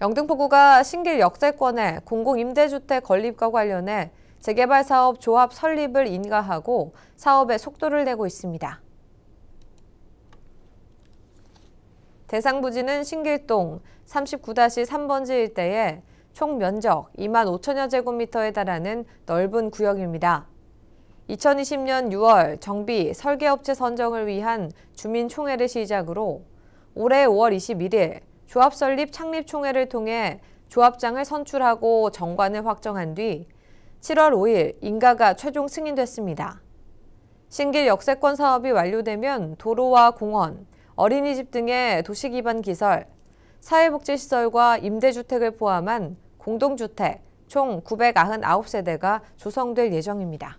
영등포구가 신길 역세권의 공공임대주택 건립과 관련해 재개발 사업 조합 설립을 인가하고 사업에 속도를 내고 있습니다. 대상 부지는 신길동 39-3번지 일대에 총 면적 2만 5천여 제곱미터에 달하는 넓은 구역입니다. 2020년 6월 정비 설계업체 선정을 위한 주민총회를 시작으로 올해 5월 21일 조합 설립 창립 총회를 통해 조합장을 선출하고 정관을 확정한 뒤 7월 5일 인가가 최종 승인됐습니다. 신길 역세권 사업이 완료되면 도로와 공원, 어린이집 등의 도시 기반 기설, 사회복지시설과 임대주택을 포함한 공동주택 총 999세대가 조성될 예정입니다.